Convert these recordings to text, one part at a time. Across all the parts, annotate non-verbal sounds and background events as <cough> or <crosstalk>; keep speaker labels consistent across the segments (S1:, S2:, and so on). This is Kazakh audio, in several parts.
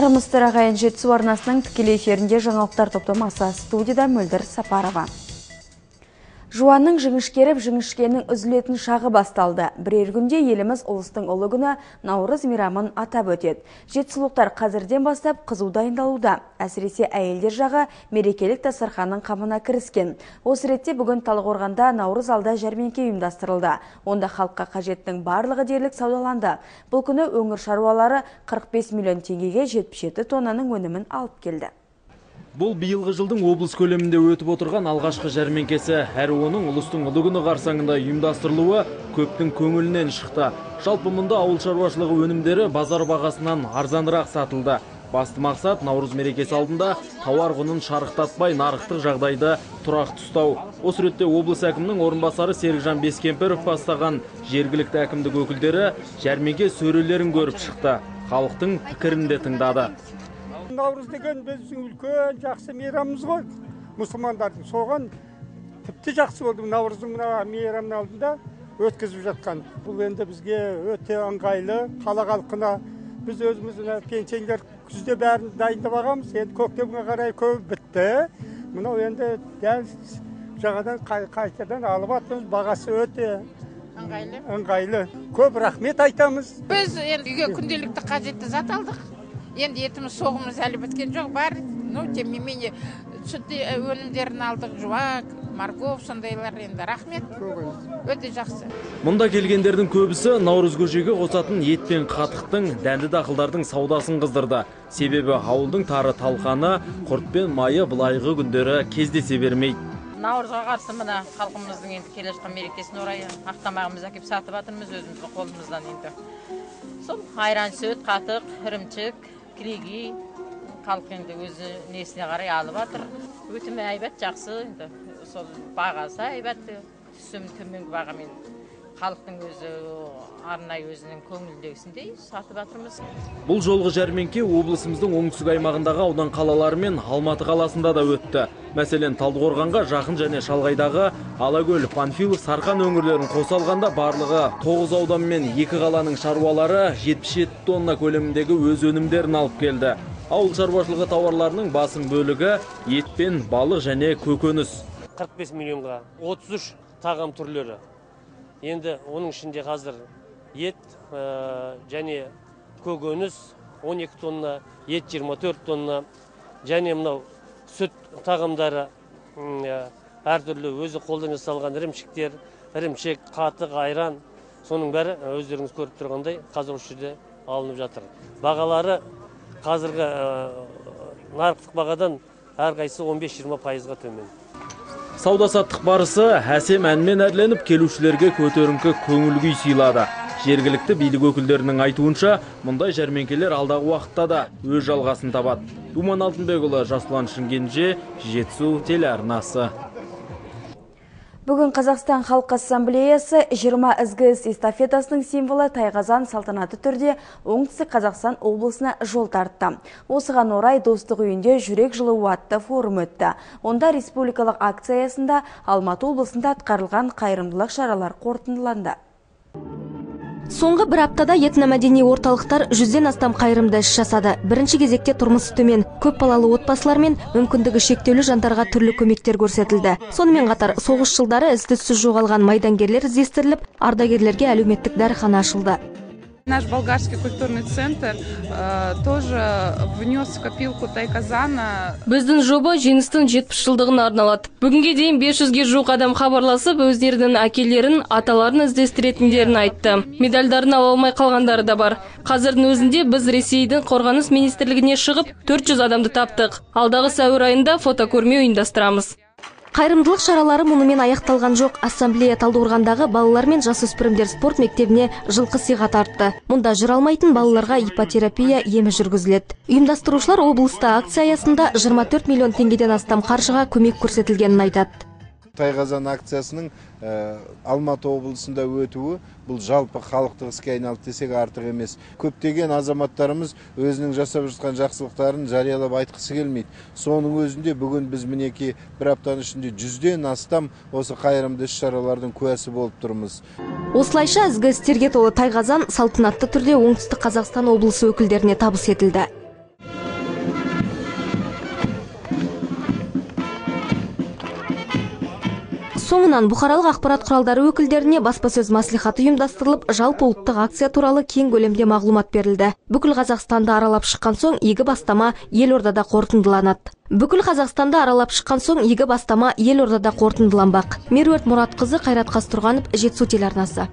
S1: армысыздар ағайын жетісу арнасының тікелей эфирінде жаңалықтар топтамасы студияда мөлдір сапарова. Жуанның жіңішкеріп жіңішкенің үзілетін шағы басталды. Бірер күнде еліміз ұлыстың ұлы күні Наурыз мейрамын атап өтеді. Жетісулықтар қазірден бастап қызу дайындалуда. Әсіресе әйелдер жағы мерекелік дастарханның қамына кіріскен. Осы ретте бүгін Талдықорғанда Наурыз алда жәрмеңке ұйымдастырылды. Онда халыққа қажеттің барлығы дерлік саудаланды. Бұл күні өңір шаруалары 45 миллион теңгеге 77 тоннаның өнімін алып келді.
S2: Бұл биылғы жылдың облыс көлемінде өтіп отырған алғашқы жәрмеңкесі әрі оның ұлыстың ұлы күні қарсаңында ұйымдастырылуы көптің көңілінен шықты. Жалпы мұнда ауыл шаруашылығы өнімдері базар бағасынан арзанырақ сатылды. Басты мақсат наурыз мерекесі алдында тауар құнын шарықтатпай нарықтық жағдайды тұрақты ұстау. Осы ретте облыс әкімінің орынбасары Серікжан Бескемпіров бастаған жергілікті әкімдік өкілдері жәрмеңке сөрелерін көріп шықты. Халықтың пікірін де тыңдады
S3: наурыз деген біздің үлкен жақсы мейрамымыз ғой. Мұсылмандардың соған тіпті жақсы болды. Наурыздың мына мейрамның алдында өткізіп жатқан. Бұл енді бізге өте ыңғайлы қала халқына біз өзіміз мына пенсионер күзде бәрін дайындап алғанбыз енді көктемге қарай көп бітті. Мынау енді дәл жаңадан қайтадан алып жатырмыз бағасы өте
S4: ыңғайлы.
S3: ыңғайлы. Көп рахмет айтамыз.
S4: Біз енді үйге күнделікті қажетті зат алдық. Енді етіміз соғымыз әлі біткен жоқ. Бар ну тем не менее сүт өнімдерін алдық. Жуак морковь сондайлар енді. Рахмет. Өте жақсы.
S2: Мұнда келгендердің көбісі наурыз көжеге қосатын ет пен қатықтың дәнді дақылдардың саудасын қыздырды. Себебі ауылдың тары талқаны құрт пен майы былайғы күндері кездесе бермейді
S5: наурызға қарсы мына халқымыздың енді келе жатқан мерекесіне орай ақтамағымызды әкеліп сатып жатырмыз өзіміздің қолымыздан енді. Сол айран сүт қатық ірімшік кілегей халық енді өзі несіне қарай алып жатыр өте әйбат жақсы енді сол бағасы әйбат түсім төменгі бағамен халықтың өзі арнайы өзінің көңілдегісіндей сатып жатырмыз
S2: бұл жолғы жәрмеңке облысымыздың оңтүстік аймағындағы аудан қалалары мен алматы қаласында да өтті. Мәселен талдықорғанға жақын және шалғайдағы алакөл панфилов сарқан өңірлерін қоса алғанда барлығы тоғыз аудан мен екі қаланың шаруалары 77 тонна көлеміндегі өз өнімдерін алып келді. Ауыл шаруашылығы тауарларының басым бөлігі ет пен балық және көкөніс.
S6: 45 миллионға 33 тағам түрлері. Енді оның ішінде қазір ет және көкөніс 12 тонна ет 24 тонна және мынау сүт тағамдары әртүрлі өзі қолдан жасалған ірімшіктер ірімшік қатық айран соның бәрі өздеріңіз көріп тұрғандай қазір осы жерде алынып жатыр. Бағалары қазіргі нарықтық бағадан әрқайсысы 15-20 пайызға төмен.
S2: Сауда саттық барысы әсем әнмен әрленіп келушілерге көтеріңкі көңіл күй сыйлады. Жергілікті билік өкілдерінің айтуынша мұндай жәрмеңкелер алдағы уақытта да өз жалғасын табады. Думан алтынбекұлы жасұлан шымкенже жетісу телеарнасы.
S1: Бүгін Қазақстан Халқы Ассамблеясы 20 ізгі іс эстафетасының символы тайғазан салтанаты түрде оңтүстік Қазақстан облысына жол тартты. Осыған орай достық үйінде жүрек жылы атты форум өтті. Онда республикалық акция аясында Алматы облысында атқарылған қайырымдылық шаралар қорытындыланды.
S7: Соңғы бір аптада этномәдени орталықтар жүзден астам қайырымды іс жасады. Бірінші кезекте тұрмысы төмен, көп балалы отбасылар мен мүмкіндігі шектеулі жандарға түрлі көмектер көрсетілді. Сонымен қатар соғыс жылдары із түссіз жоғалған майдангерлер іздестіріліп, ардагерлерге әлеуметтік дәріхана ашылды.
S8: Наш болгарский культурный центр э, тоже внес в копилку Тайказана.
S9: Біздің жоба жеңістің 70 жылдығына арналады. Бүгінге дейін 500-ге жуық адам хабарласып, өздерінің әкелерін, аталарын іздестіретіндерін айтты. Медальдарын ала алмай қалғандары да бар. Қазірдің өзінде біз Ресейдің қорғаныс министрлігіне шығып, 400 адамды таптық. Алдағы сәуір айында фотокөрме ұйымдастырамыз
S7: қайырымдылық шаралары мұнымен аяқталған жоқ. Ассамблея талдықорғандағы балалар мен жасөспірімдер спорт мектебіне жылқы сыйға тартты. Мұнда жүре алмайтын балаларға ипотерапия емі жүргізіледі. Ұйымдастырушылар облыста акция аясында 24 миллион теңгеден астам қаржыға көмек көрсетілгенін айтады.
S10: Тайқазан акциясының алматы облысында өтуі бұл жалпы халықтық іске айналды десек артық емес. Көптеген азаматтарымыз өзінің жасап жатқан жақсылықтарын жариялап айтқысы келмейді. Соның өзінде бүгін біз мінекей бір аптаның ішінде жүзден астам осы қайырымды іс шаралардың куәсі болып тұрмыз.
S7: Осылайша ізгі істерге толы тайқазан салтанатты түрде оңтүстік қазақстан облысы өкілдеріне табыс етілді. Соңынан бұқаралық ақпарат құралдары өкілдеріне баспасөз маслихаты ұйымдастырылып жалпы ұлттық акция туралы кең көлемде мағлұмат берілді. Бүкіл қазақстанды аралап шыққан соң игі бастама елордада қорытындыланады. Бүкіл қазақстанды аралап шыққан соң игі бастама елордада қорытындыланбақ. Меруерт мұратқызы қайрат қазтұрғанов жетісу телеарнасы.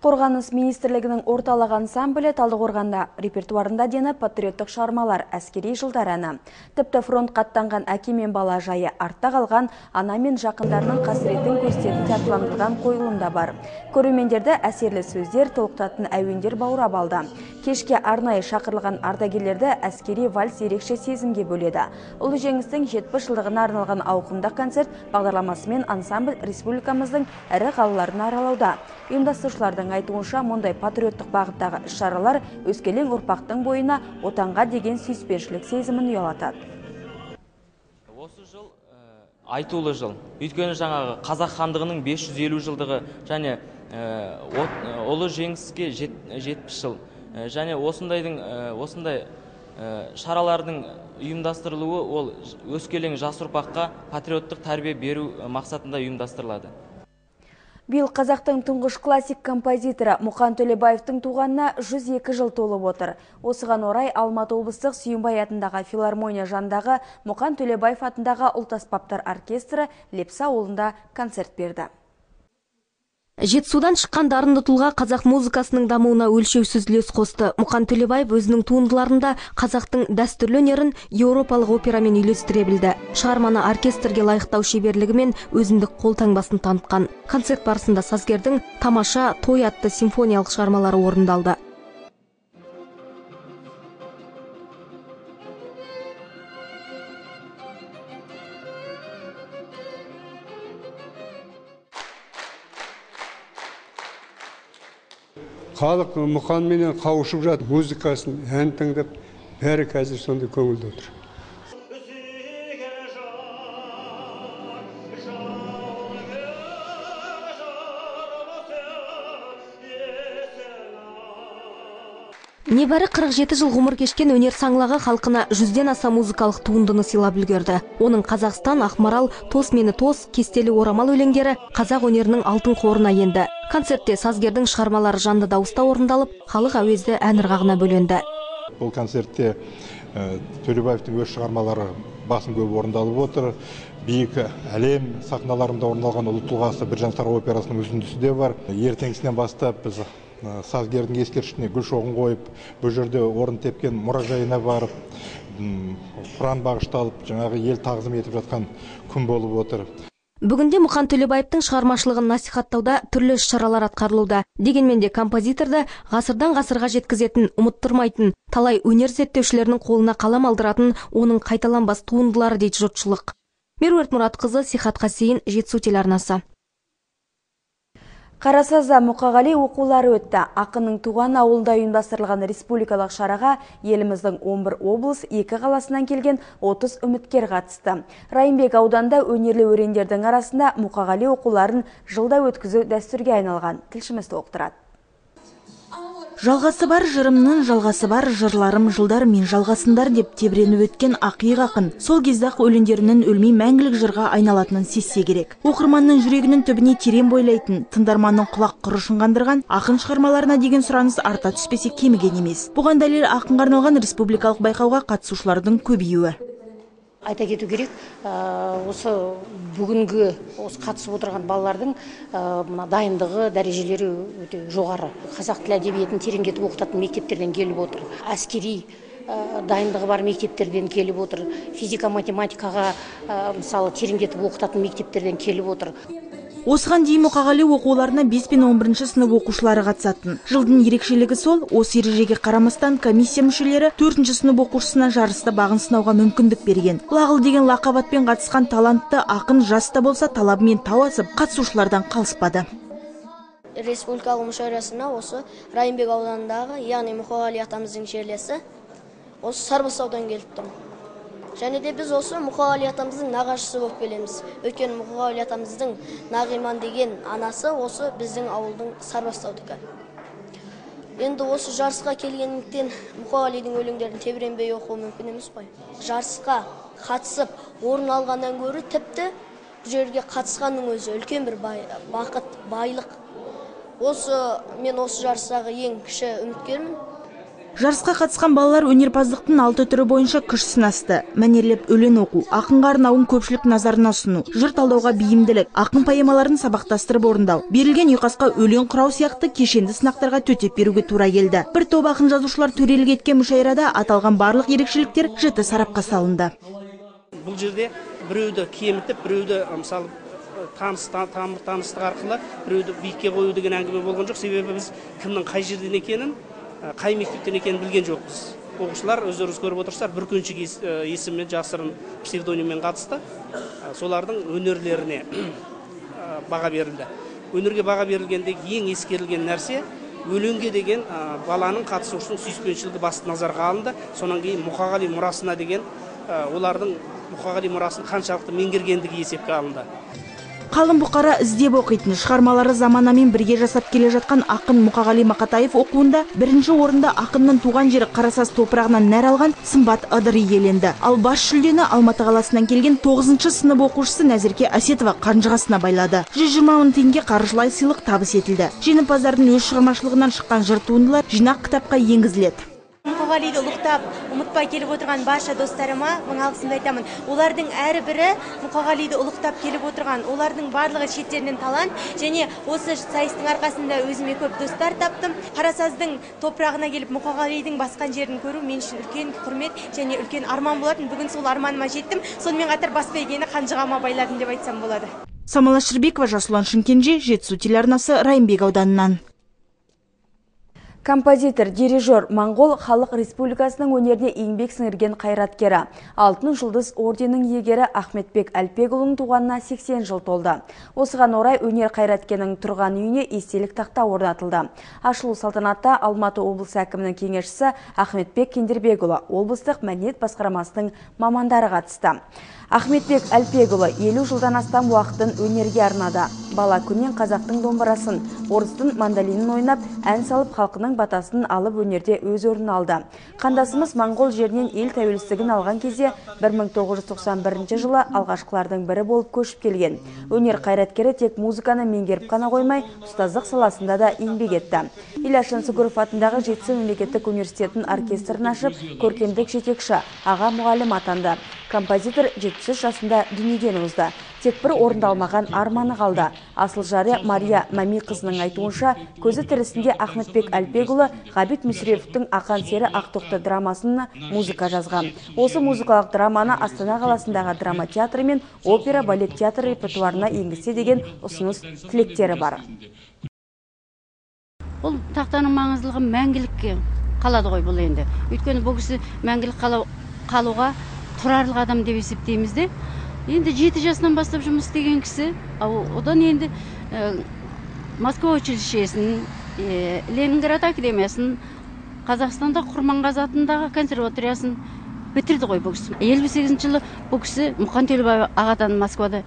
S1: Қорғаныс министрлігінің орталық ансамблі Талдықорғанда репертуарында дені патриоттық шығармалар әскери жылдар әні. Тіпті фронт қаттанған әке мен бала жайы артта қалған ана мен жақындарының қасіретін көрсететін театрландырылған қойылымда бар. Көрермендерді әсерлі сөздер, толықтатын әуендер баурап алды. Кешке арнайы шақырылған ардагерлерді әскери вальс ерекше сезімге бөледі. Ұлы жеңістің 70 жылдығына арналған ауқымды концерт бағдарламасымен ансамбль республикамыздың ірі қалаларын аралауда. Ұйымдастырушылардың айтуынша мұндай патриоттық бағыттағы іс-шаралар өскелең ұрпақтың бойына отанға деген сүйіспеншілік сезімін ұялатады.
S11: Осы жыл айтулы жыл. Өйткені жаңағы қазақ хандығының 550 жылдығы және ұлы жеңіске 70 жыл. Және осындайдың осындай шаралардың ұйымдастырылуы ол өскелең жас ұрпаққа патриоттық тәрбие беру мақсатында ұйымдастырылады.
S1: Биыл қазақтың тұңғыш классик композиторы Мұқан Төлебаевтың туғанына 102 жыл толып отыр. Осыған орай Алматы облыстық Сүйінбай атындағы филармония жандағы Мұқан Төлебаев атындағы ұлт аспаптар оркестрі Лепса ауылында концерт берді.
S7: Жетісудан шыққан дарынды тұлға қазақ музыкасының дамуына өлшеусіз үлес қосты. Мұқан төлебаев өзінің туындыларында қазақтың дәстүрлі өнерін еуропалық операмен үйлестіре білді. Шығарманы оркестрге лайықтау шеберлігімен өзіндік қолтаңбасын танытқан. Концерт барысында сазгердің тамаша той атты симфониялық шығармалары орындалды.
S3: Халық мұқанменен қауышып жатыр музыкасын ән тыңдап бәрі қазір сондай көңілде отыр.
S7: Небәрі 47 жыл ғұмыр кешкен өнер саңлағы халқына жүзден аса музыкалық туындыны сыйлап үлгерді. Оның қазақстан ақмарал тос мені тос кестелі орамал өлеңдері қазақ өнерінің алтын қорына енді. Концертте сазгердің шығармалары жанды дауыста орындалып халық әуезді ән ырғағына бөленді.
S12: Бұл концертте төлебаевтың өз шығармалары басым көп орындалып отыр. Биік әлем сахналарында орындалған ұлы тұлғасы біржан сара операсының үзіндісі де бар. Ертеңгісінен бастап біз сазгердің ескерткішіне гүл шоғын қойып бұл жерде орын тепкен мұражайына барып құран бағышталып жаңағы ел тағзым етіп жатқан күн болып отыр.
S7: Бүгінде мұқан төлебаевтың шығармашылығын насихаттауда түрлі іс шаралар атқарылуда. Дегенмен де композиторды ғасырдан ғасырға жеткізетін ұмыттырмайтын талай өнер зерттеушілерінің қолына қалам алдыратын оның қайталанбас туындылары дейді жұртшылық. Меруерт мұратқызы сихат қасейін жетісу телеарнасы.
S1: Қарасазда мұқағали оқулары өтті. Ақының туған ауылда ұйымдастырылған республикалық шараға еліміздің 11 облыс, екі қаласынан келген 30 үміткер қатысты. Райымбек ауданда өнерлі өрендердің арасында мұқағали оқуларын жылда өткізу дәстүрге айналған. Тілшіміз толықтырады.
S13: Жалғасы бар жырымның жалғасы бар жырларым жылдарымен жалғасындар деп тебіреніп өткен ақиық ақын сол кезде ақ өлеңдерінің өлмей мәңгілік жырға айналатынын сезсе керек. Оқырманның жүрегінің түбіне терең бойлайтын тыңдарманның құлақ құрышын қандырған ақын шығармаларына деген сұраныс арта түспесе кеміген емес. Бұған дәлел ақынға арналған республикалық байқауға қатысушылардың көбеюі.
S14: Айта кету керек осы бүгінгі осы қатысып отырған балалардың мына дайындығы дәрежелері өте жоғары. Қазақ тілі әдебиетін тереңдетіп оқытатын мектептерден келіп отыр. Әскери дайындығы бар мектептерден келіп отыр. Физика математикаға мысалы тереңдетіп оқытатын мектептерден келіп отыр.
S13: Осыған дейін мұқағали оқуларына 5 пен 11 сынып оқушылары қатысатын. Жылдың ерекшелігі сол осы ережеге қарамастан комиссия мүшелері 4 сынып оқушысына жарыста бағын сынауға мүмкіндік берген. Лағыл деген лақап атпен қатысқан талантты ақын жас та болса талабымен тау асып қатысушылардан қалыспады.
S15: Республикалық мүшәйрасына осы райымбек ауданындағы яғни мұқағали атамыздың жерлесі осы сарбастаудан келіп тұрмын және де біз осы мұқағали атамыздың нағашысы болып келеміз. Өйткені мұқағали атамыздың нағиман деген анасы осы біздің ауылдың сарбастаудікі. Енді осы жарысқа келгендіктен мұқағалидың өлеңдерін тебіренбей оқу мүмкін емес қой. Жарысқа қатысып орын алғаннан гөрі тіпті бұл жерге қатысқанның өзі үлкен бір бақыт байлық. Осы мен осы жарыстағы ең кіші үміткермін.
S13: Жарысқа қатысқан балалар өнерпаздықтың алты түрі бойынша күш сынасты. Мәнерлеп өлең оқу ақынға арнауын көпшілік назарына ұсыну жыр талдауға бейімділік ақын поэмаларын сабақтастырып орындау. Берілген ұйқасқа өлең құрау сияқты кешенді сынақтарға төтеп беруге тура келді. Бір топ ақын жазушылар төрелік еткен мүшәйрада аталған барлық ерекшеліктер жіті сарапқа салынды.
S16: Бұл жерде біреуді кемітіп біреуді мысалы таныс таныстық арқылы біреуді биікке қою деген әңгіме болған жоқ. Себебі біз кімнің қай жерден екенін қай мектептен екенін білген жоқпыз. Оқушылар өздеріңіз көріп отырсыздар бүркеншік есіммен жасырын псевдониммен қатысты. Солардың өнерлеріне <clears throat> баға берілді. Өнерге баға берілгенде ең ескерілген нәрсе өлеңге деген баланың қатысушының сүйіспеншілігі басты назарға алынды. Содан кейін мұқағали мұрасына деген олардың мұқағали мұрасын қаншалықты меңгергендігі есепке алынды.
S13: Қалың бұқара іздеп оқитын. Шығармалары заманамен бірге жасап келе жатқан ақын мұқағали мақатаев оқуында бірінші орында ақынның туған жері қарасаз топырағынан нәр алған сымбат ыдыр иеленді. Ал бас жүлдені алматы қаласынан келген тоғызыншы сынып оқушысы нәзірке әсетова қанжығасына байлады. Жүз жиырма мың теңге қаржылай сыйлық табыс етілді. Жеңімпаздардың өз шығармашылығынан шыққан жыр туындылар жинақ кітапқа енгізіледі.
S17: Мұқағалиды ұлықтап ұмытпай келіп отырған барша достарыма мың алғысымды айтамын. Олардың әрбірі мұқағалиды ұлықтап келіп отырған. Олардың барлығы шеттерінен талант және осы сайыстың арқасында өзіме көп достар таптым. Қарасаздың топырағына келіп мұқағалидың басқан жерін көру мен үшін үлкен құрмет және үлкен арман болатын. Бүгін сол арманыма жеттім. Сонымен қатар бас бәйгені қанжығама байладым деп айтсам болады.
S13: Самал әшірбекова жасұлан шымкенже жетісу телеарнасы райымбек ауданынан.
S1: Композитор, дирижер, Моңғол халық республикасының өнеріне еңбек сіңірген қайраткері. Алтын жұлдыз орденің егері Ахметбек Әлпекұлының туғанына 80 жыл толды. Осыған орай өнер қайраткерінің тұрған үйіне естелік тақта орнатылды. Ашылу салтанатта Алматы облысы әкімінің кеңесшісі Ахметбек Кендербекұлы облыстық мәдениет басқармасының мамандары қатысты. Ахметбек Әлпекұлы 50 жылдан астам уақытын өнерге арнады. Бала күннен қазақтың домбырасын, орыстың мандолинін ойнап, ән салып халқының батасын алып өнерде өз орнын алды. Қандасымыз Моңғол жерінен ел тәуелсіздігін алған кезде 1991 жылы алғашқылардың бірі болып көшіп келген. Өнер қайраткері тек музыканы меңгеріп қана қоймай, ұстаздық саласында да еңбек етті. Ильяс Жансүгіров атындағы Жетісу мемлекеттік университетінің оркестрін ашып, көркемдік жетекші, аға мұғалім атанды. Композитор 73 жасында дүниеден озды. Тек бір орындалмаған арманы қалды. Асыл жары Мария Мами қызының айтуынша, көзі тірісінде Ахметбек Әлпекұлы Ғабит Мүсіревовтің Ақан сері Ақтоқты драмасын музыка жазған. Осы музыкалық драманы Астана қаласындағы драма театры мен опера балет театры репертуарына енгізсе деген ұсыныс тілектері бар.
S18: Бұл тақтаның маңыздылығы мәңгілікке қалады ғой бұл енді. Өйткені бұл кісі мәңгілік қалуға тұрарлық адам деп есептейміз де. Енді жеті жасынан бастап жұмыс істеген кісі одан енді москва училищесін ленинград академиясын қазақстанда құрманғазы атындағы консерваториясын бітірді ғой бұл кісі. Елу сегізінші жылы бұл кісі мұқан төлебаев ағадан москвада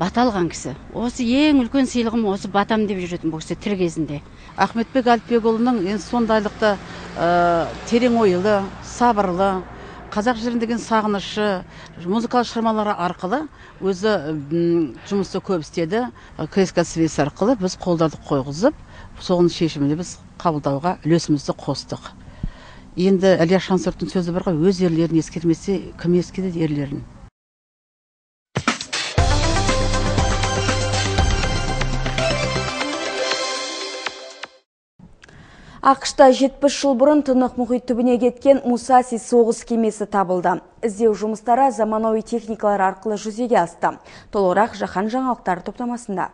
S18: бата алған кісі. Осы ең үлкен сыйлығым осы батам деп жүретін бұл кісі тірі кезінде.
S19: Ахметбек әліпбекұлының енді сондайлықты терең ойлы сабырлы қазақ жерін деген сағынышы музыкалық шығармалары арқылы өзі жұмысты көп істеді. Кск связь арқылы біз қолдарды қойғызып соның шешімінде біз қабылдауға үлесімізді қостық. Енді ілияс жансүгіровтың сөзі бар ғой өз ерлерін ескермесе кім ескереді ерлерін?
S1: Ақшта 70 жыл бұрын тынық мұхит түбіне кеткен Мусаси соғыс кемесі табылды. Іздеу жұмыстары заманауи техникалар арқылы жүзеге асты. Толығырақ жаһан жаңалықтары топтамасында.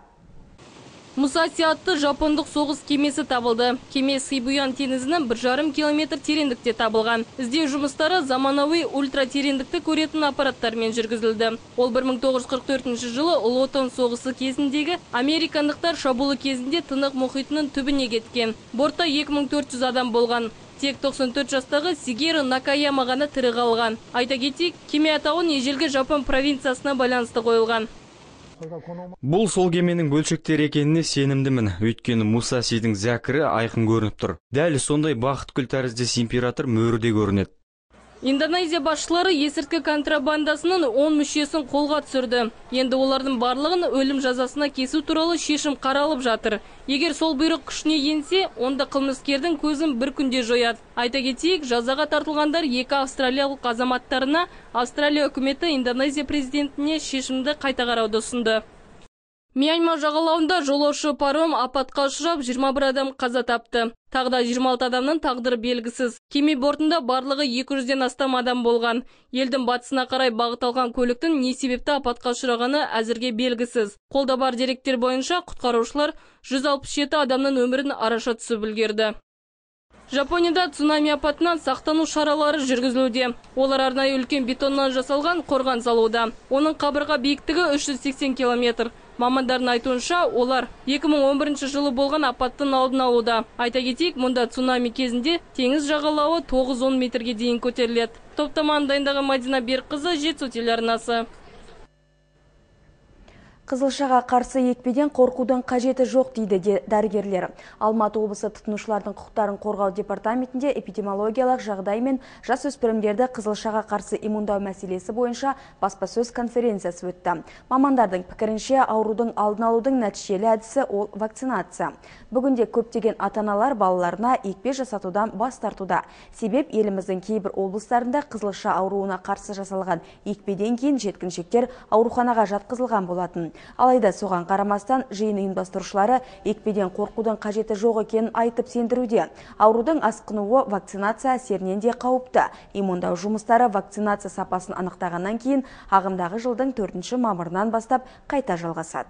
S9: Мусаси атты жапондық соғыс кемесі табылды. Кеме Сибуян теңізінің бір жарым километр тереңдікте табылған. Іздеу жұмыстары заманауи ультра тереңдікті көретін аппараттармен жүргізілді. Ол 1944 жылы Ұлы Отан соғысы кезіндегі американдықтар шабуылы кезінде тынық мұхитының түбіне кеткен. Бортта 2400 адам болған. Тек 94 жастағы Сигеру Накаяма ғана тірі қалған. Айта кетейік, кеме атауын ежелгі Жапон провинциясына байланысты қойылған.
S20: Бұл сол кеменің бөлшектері екеніне сенімдімін. Өйткені мусасидің зәкірі айқын көрініп тұр. Дәл сондай бақытгүл тәріздес император мөріде көрінеді.
S9: Индонезия басшылары есірткі контрабандасының 10 мүшесін қолға түсірді. Енді олардың барлығын өлім жазасына кесу туралы шешім қаралып жатыр. Егер сол бұйрық күшіне енсе онда қылмыскердің көзін бір күнде жояды. Айта кетейік жазаға тартылғандар екі австралиялық азаматтарына австралия үкіметі индонезия президентіне шешімді қайта қарауды ұсынды. Мьянма жағалауында жолаушы паром апатқа ұшырап 21 адам қаза тапты тағы да 26 адамның тағдыры белгісіз кеме бортында барлығы 200-ден астам адам болған елдің батысына қарай бағыт алған көліктің не себепті апатқа ұшырағаны әзірге белгісіз қолда бар деректер бойынша құтқарушылар 167 адамның өмірін араша түсіп үлгерді Жапонияда цунами апатынан сақтану шаралары жүргізілуде. Олар арнайы үлкен бетоннан жасалған қорған салуда. Оның қабырға биіктігі 380 километр. Мамандардың айтуынша, олар 2011 жылы болған апаттың алдын алуда. Айта кетейік, мұнда цунами кезінде теңіз жағалауы 9-10 метрге дейін көтеріледі. Топтаманы дайындаған Мадина Берқызы, Жетісу телеарнасы.
S1: Қызылшаға қарсы екпеден қорқудың қажеті жоқ дейді дәрігерлер. Алматы облысы тұтынушылардың құқықтарын қорғау департаментінде эпидемиологиялық жағдай мен жас өспірімдерді қызылшаға қарсы иммундау мәселесі бойынша баспасөз конференциясы өтті. Мамандардың пікірінше аурудың алдын алудың нәтижелі әдісі ол вакцинация. Бүгінде көптеген ата-аналар балаларына екпе жасатудан бас тартуда. Себеп еліміздің кейбір облыстарында қызылша ауруына қарсы жасалған екпеден кейін жеткіншектер ауруханаға жатқызылған болатын алайда соған қарамастан жиын ұйымдастырушылары екпеден қорқудың қажеті жоқ екенін айтып сендіруде. Аурудың асқынуы вакцинация әсерінен де қауіпті. Иммундау жұмыстары вакцинация сапасын анықтағаннан кейін ағымдағы жылдың төртінші мамырынан бастап қайта жалғасады.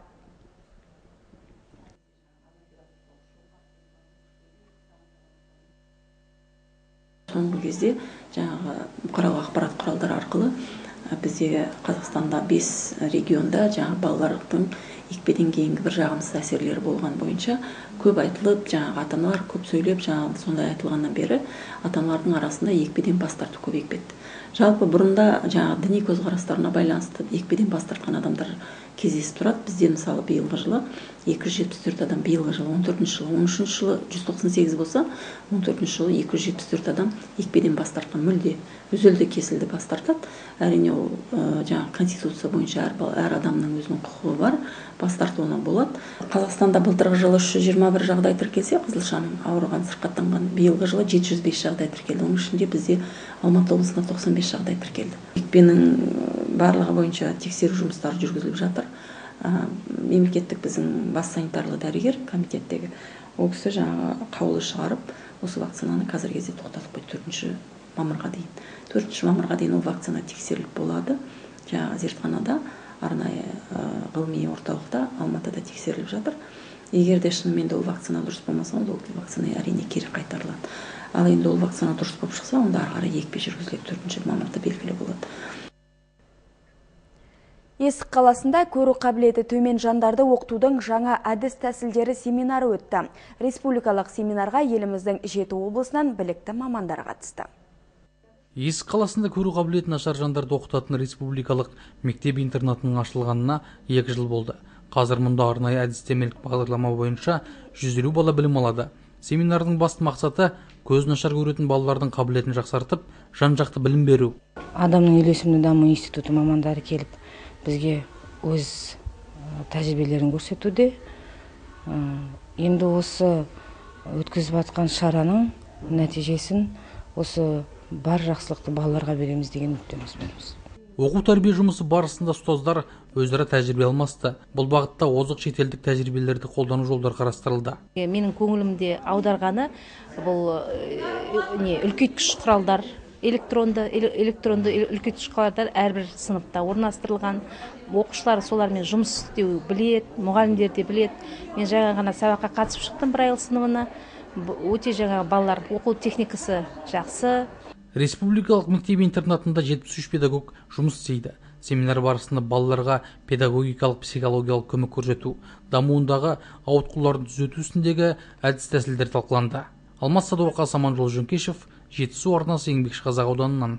S21: Соңғы кезде жаңағы бұқаралық ақпарат құралдары арқылы бізде қазақстанда бес регионда жаңағы балалардың екпеден кейінгі бір жағымсыз әсерлері болған бойынша көп айтылып жаңағы ата аналар көп сөйлеп жаңағы сондай айтылғаннан бері ата аналардың арасында екпеден бас тарту көбейіп кетті. Жалпы бұрында жаңағы діни көзқарастарына байланысты екпеден бас тартқан адамдар кездесіп тұрады. Бізде мысалы биылғы жылы 274 адам биылғы жылы 14 жылы 13 жылы 198 болса 14 жылы 274 адам екпеден бас тартқан мүлде үзілді кесілді бас тартады. Әрине ол жаңағы конституция бойынша әр, әр адамның өзінің құқығы бар бас тартуына болады. Қазақстанда былтырғы жылы 321 жағдай тіркелсе қызылшаның ауырған сырқаттанған биылғы жылы 705 жағдай тіркелді. Оның ішінде бізде алматы облысында 95 жағдай тіркелді. Екпенің барлығы бойынша тексеру жұмыстары жүргізіліп жатыр. Ә, мемлекеттік біздің бас санитарлы дәрігер комитеттегі ол кісі жаңағы қаулы шығарып осы вакцинаны қазіргі кезде тоқтатып қойды төртінші мамырға дейін. Төртінші мамырға дейін ол вакцина тексеріліп болады. Жаңағы зертханада арнайы ғылыми орталықта алматыда тексеріліп жатыр. Егер де шынымен де ол вакцина дұрыс болмаса онда ол вакцина әрине кері қайтарылады. Ал енді ол вакцина дұрыс болып шықса онда ары қарай екпе жүргізіледі төртінші мамырда белгілі болады
S1: Есік қаласында көру қабілеті төмен жандарды оқытудың жаңа әдіс тәсілдері семинары өтті. Республикалық семинарға еліміздің жеті облысынан білікті мамандар қатысты.
S22: есік қаласында көру қабілеті нашар жандарды оқытатын республикалық мектеп интернатының ашылғанына екі жыл болды қазір мұнда арнайы әдістемелік бағдарлама бойынша 150 бала білім алады семинардың басты мақсаты көз нашар көретін балалардың қабілетін жақсартып жан жақты білім беру.
S23: Адамның үйлесімді даму институты мамандары келіп бізге өз тәжірибелерін көрсетуде. Енді осы өткізіп жатқан шараның нәтижесін осы бар жақсылықты балаларға береміз деген үміттеміз
S22: оқу тәрбие жұмысы барысында ұстаздар өзара тәжірибе алмасты. Бұл бағытта озық шетелдік тәжірибелерді қолдану жолдары қарастырылды.
S24: Менің көңілімде аударғаны бұл не үлкейткіш құралдар электронды электронды үлкейткіш құралдар әрбір сыныпта орналастырылған оқушылар солармен жұмыс істеу білет, мұғалімдер де біледі. Мен жаңа ғана сабаққа қатысып шықтым braille сыныбына. Өте жаңағы балалар оқу техникасы жақсы.
S22: Республикалық мектеп интернатында 73 педагог жұмыс істейді. Семинар барысында балаларға педагогикалық психологиялық көмек көрсету дамуындағы ауытқуларды түзету ісіндегі әдіс тәсілдер талқыланды. Алмас садуақас аманжол жөнкешев жетісу арнасы еңбекші қазақ ауданынан.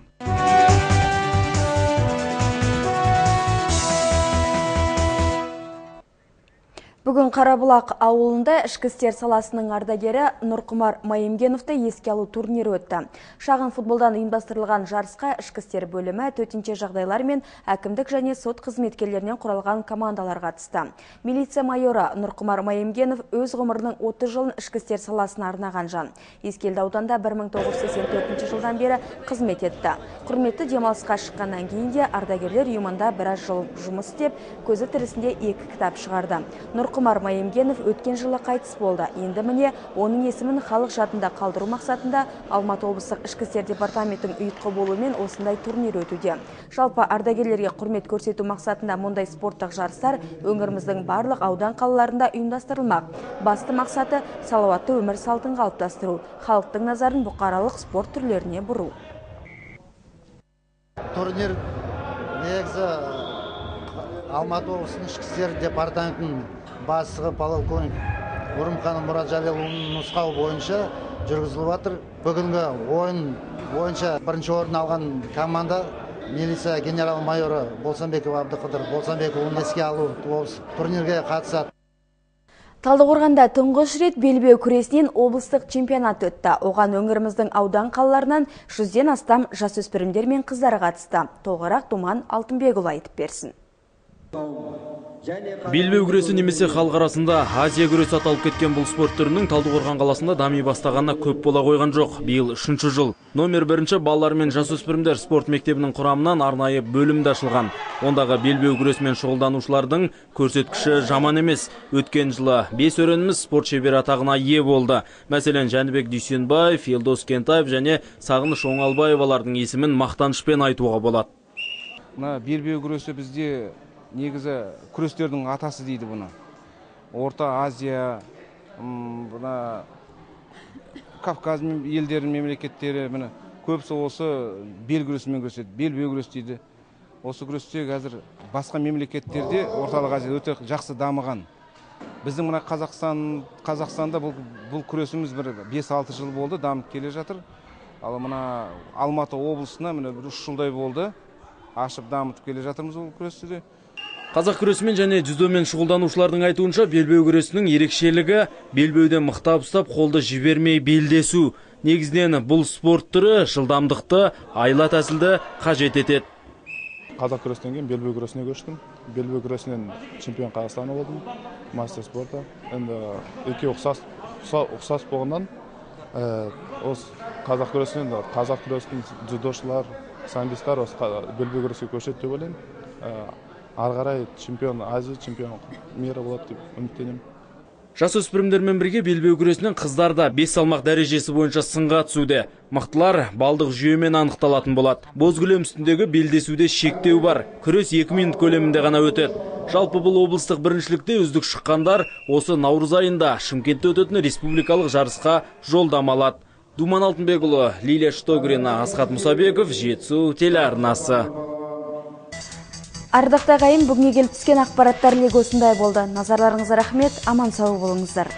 S1: Бүгін Қарабұлақ ауылында ішкі істер саласының ардагері Нұрқұмар Майымгеновты еске алу турнирі өтті. Шағын футболдан ұйымдастырылған жарысқа ішкі істер бөлімі төтенше жағдайлар мен әкімдік және сот қызметкерлерінен құралған командалар қатысты. Милиция майоры Нұрқұмар Майымгенов өз ғұмырының 30 жылын ішкі істер саласына арнаған жан. Ескелді ауданда 1984 жылдан бері қызмет етті. Құрметті демалысқа шыққаннан кейін де ардагерлер ұйымында біраз жыл жұмыс істеп, көзі тірісінде екі кітап шығарды. Нұрқұмар Майымгенов өткен жылы қайтыс болды. Енді міне оның есімін халық жадында қалдыру мақсатында Алматы облыстық ішкі істер департаментінің ұйытқы болуымен осындай турнир өтуде. Жалпы ардагерлерге құрмет көрсету мақсатында мұндай спорттық жарыстар өңіріміздің барлық аудан қалаларында ұйымдастырылмақ. Басты мақсаты салауатты өмір салтын қалыптастыру, халықтың назарын бұқаралық спорт түрлеріне бұру.
S25: Турнир негізі Алматы облысының ішкі істер департаментінің бастығы полковник үрімхан мұратжалилұлының нұсқауы бойынша жүргізіліп жатыр бүгінгі ойын бойынша бірінші орын алған команда милиция генерал майоры болсанбеков абдықыдыр болсанбекұлын еске алу турнирге қатысады
S1: Талдықорғанда тұңғыш рет белбеу күресінен облыстық чемпионат өтті. Оған өңіріміздің аудан қалаларынан жүзден астам жасөспірімдер мен қыздар қатысты. Толығырақ Думан Алтынбекұлы айтып берсін
S2: белбеу күресі немесе халық арасында азия күресі аталып кеткен бұл спорт түрінің талдықорған қаласында дами бастағанына көп бола қойған жоқ. Биыл үшінші жыл. Номер бірінші балалар мен жасөспірімдер спорт мектебінің құрамынан арнайы бөлім де ашылған. Ондағы белбеу күресімен шұғылданушылардың көрсеткіші жаман емес. Өткен жылы бес өреніміз спорт шебері атағына ие болды. Мәселен жәнібек дүйсенбаев елдос кентаев және сағыныш оңалбаевалардың есімін мақтанышпен айтуға болады.
S26: Мына белбеу күресі бізде негізі күрестердің атасы дейді бұны. Орта азия мына кавказ елдерінің мемлекеттері міне көбісі осы бел күресімен күреседі белбеу күресі дейді. Осы күресте қазір басқа мемлекеттерде орталық азия өте жақсы дамыған. Біздің мына қазақстан қазақстанда бұл, бұл күресіміз бір 5-6 жыл болды дамып келе жатыр. Ал мына алматы облысына міне бір үш жылдай болды ашып дамытып келе жатырмыз бұл күресті де.
S2: Қазақ күресімен және дзюдомен шұғылданушылардың айтуынша белбеу күресінің ерекшелігі белбеуден мықтап ұстап қолды жібермей белдесу. Негізінен бұл спорт түрі жылдамдықты айла тәсілді қажет етеді.
S27: Қазақ күресінен кейін белбеу күресіне көштім. Белбеу күресінен чемпион қазақстаны болдым. Мастер спорта енді екеуі ұқсас ұқсас болғаннан осы қазақ күресінен қазақ күресінің дзюдошылар самбистар осы белбеу күреске көшеді деп ойлаймын. Ары қарай чемпион азия чемпион мира болады деп үміттенемін.
S2: Жасөспірімдермен бірге белбеу күресінен қыздар да бес салмақ дәрежесі бойынша сынға түсуде. Мықтылар балдық жүйемен анықталатын болады. Боз кілем үстіндегі белдесуде шектеу бар. Күрес екі минут көлемінде ғана өтеді. Жалпы бұл облыстық біріншілікте үздік шыққандар осы наурыз айында шымкентте өтетін республикалық жарысқа жолдама алады. Думан алтынбекұлы лилия штогрина асхат мұсабеков жетісу телеарнасы.
S1: Ардақты ағайын бүгінге келіп түскен ақпараттар легі осындай болды. Назарларыңызға рахмет, аман сау болыңыздар.